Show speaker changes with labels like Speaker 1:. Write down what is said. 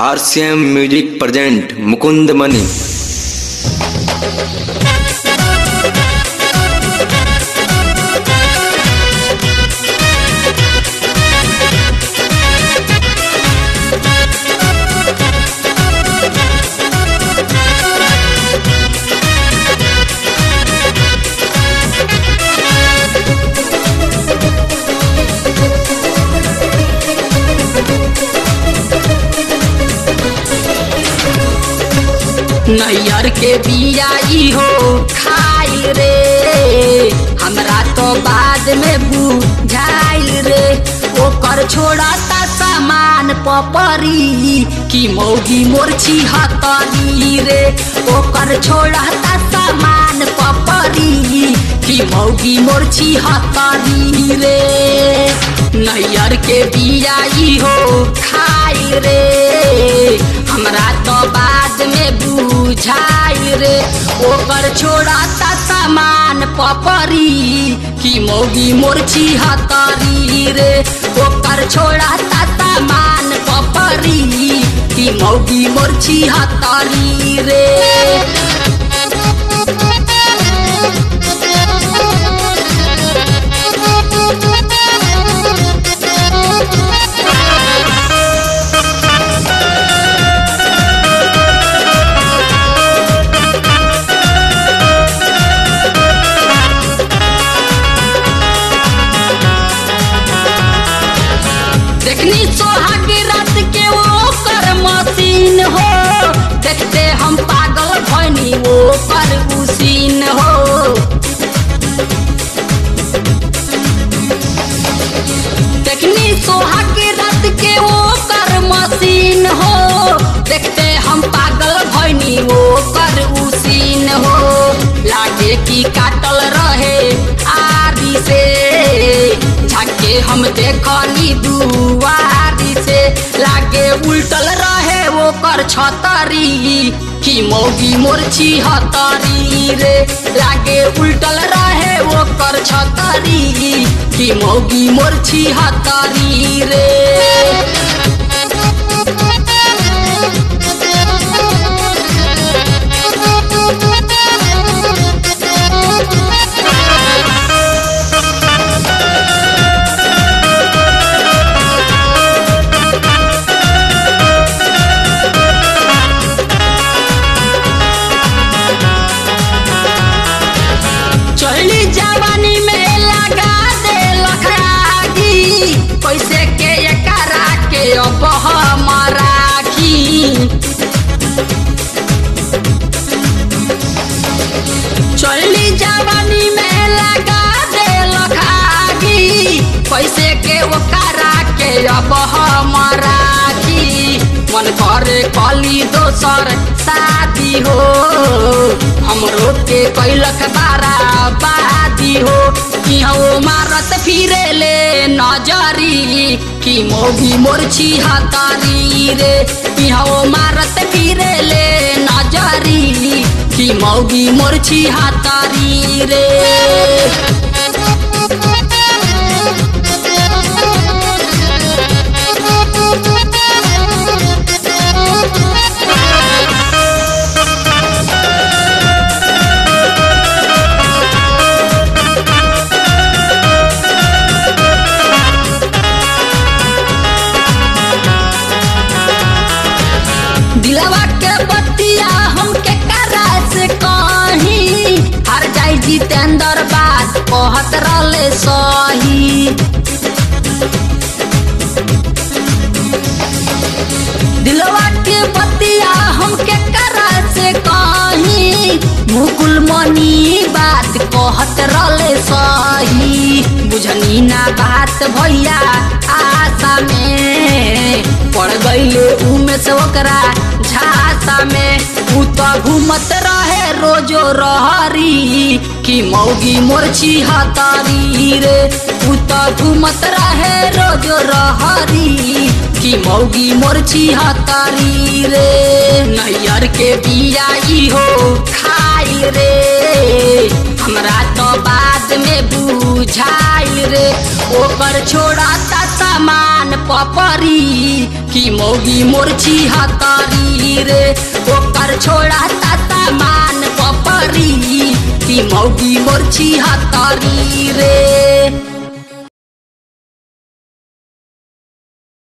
Speaker 1: RCM music present Mukund Mani.
Speaker 2: Nayyar के बियाई हो, खाई रे। हमरा तो बाद में बुझाइल रे, ओकर छोड़ता सामान पपरी, कि मौगी मोरछी हतरी रे। ओकर छोड़ता सामान पपरी, कि मौगी मोरछी हतरी रे। नैयर के बियाई हो, खाई बुझाइल छोड़ा ओकर छोड़ता सामान पपरी, की मौगी मोरछी हतरी रे। ओकर छोड़ता सामान पपरी, की मौगी मोरछी हतरी रे। वो उसीन हो। देखनी सोहाग रात के वो कर मशीन हो। देखते हम पागल भनी, वो कर उसीन हो। लागे की काटल रहे आरी से। झाके हम देखनी दुआरी से। लागे उल्टल रहे वो कर छतरी। कि मौगी मोरची हतारी रे। लागे उल्टल रहे वो कर छतारी। कि मौगी मोरची हतारी रे। कैसे के ओकरा के अब हम राखी मन करे कली दोसर शादी हो। हमरो के कैलक बारा बादी हो। कि हो मारत फिरे ले नजरी। कि मौगी मोरछी हतारी रे। कि हो मारत फिरे ले नजरी। कि मौगी मोरछी हतारी रे। कहत रहले सही। दिलवा के बतिया हमके करा से कहीं। मुकुल मनी बात कहत रहले सही। बुझनी ना बात भैया आशा में। पड़ गईले उमे से ओकरा में। उ तो घूमत रहे रोजो रहरी। कि मौगी मोरछी हतारी रे उ तो घूमत रहे रोजो रहरी। कि मौगी मोरछी हतारी रे। नैयर के बियाई हो खाई रे। हमरा तो बाद में बुझाइल रे। ओकर छोड़ा ता सामान पपरी। की मौगी मोरछी हतरी रे ओकर छोड़ा ता सामान मोर्ची मौगी मोरछी हतरी रे।